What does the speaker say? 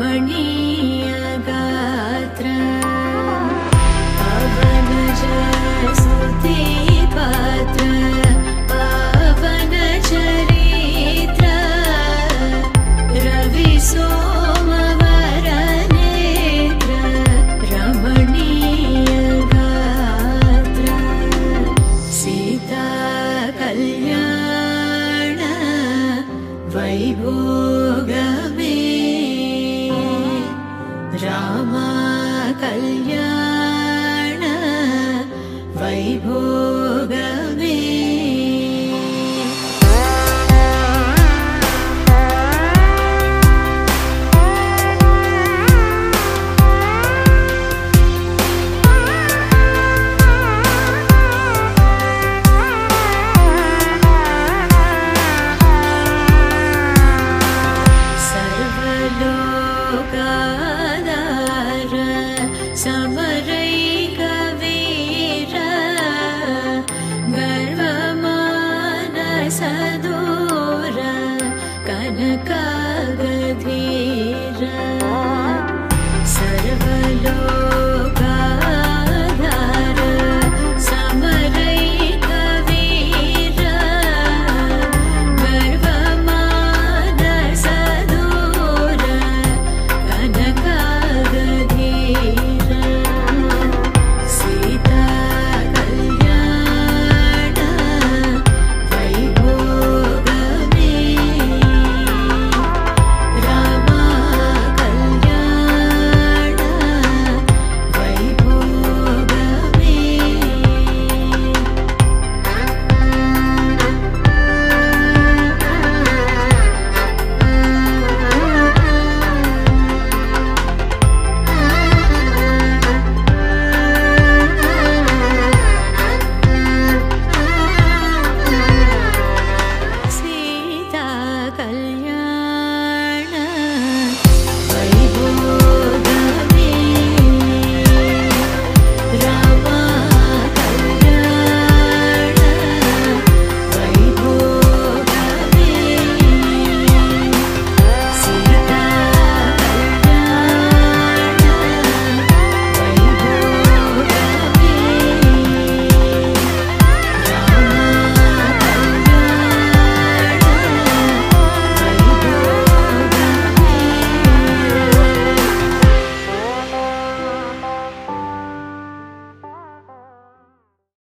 மணி कनकागधीर। सरबलो